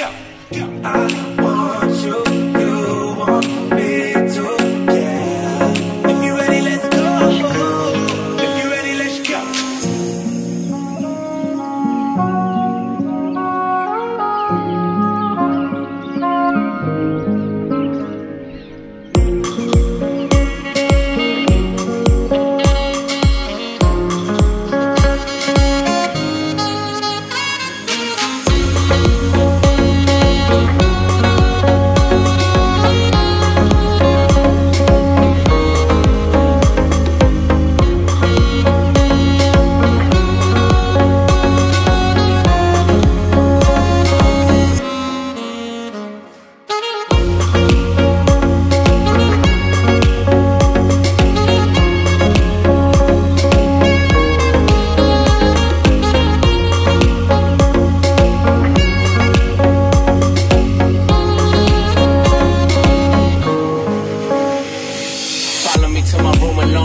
let's go.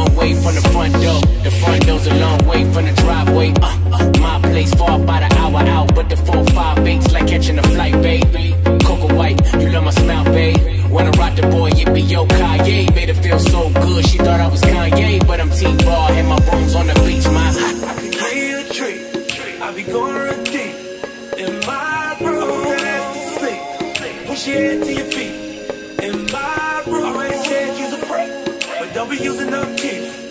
Long way from the front door. The front door's a long way from the driveway. Uh, uh, my place far by the hour out, but the four five baits like catching a flight, baby. Coco White, you love my smile, babe. Wanna rock the boy, it be yo Kanye. Made her feel so good, she thought I was Kanye, but I'm T-Ball, and my room's on the beach, my. I can play a trick. I be going deep in my room. Push your head to your feet. In my I'll be using the key.